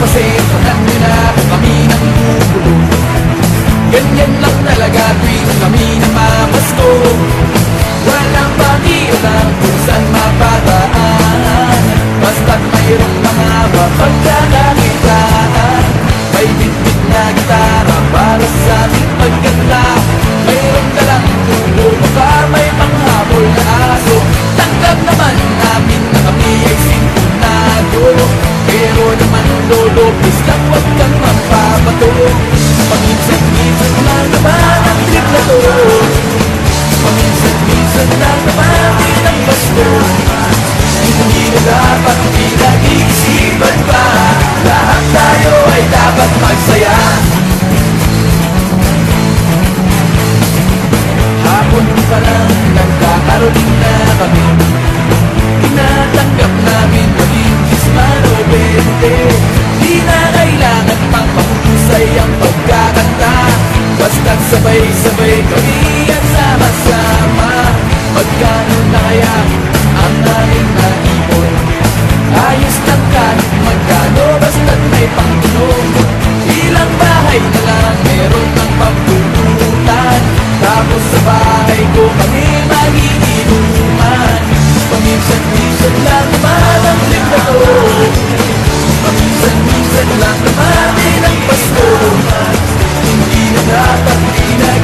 Tanan nyo na kami ng gugulo Ganyan lang talaga tuwing kami na mamasko Walang pakialam kung saan mapadaan Basta't mayroong mga mapagkakakitaan May bitbit na gitara katunayan Ang daling na ipon Ayos lang Basta't may pangtunog Ilang bahay na Meron ng pagtutulutan Tapos sa ko kami Magiinuman Paminsan-minsan lang naman ang libro Paminsan-minsan lang naman din ang Pasko. Hindi na dapat pinag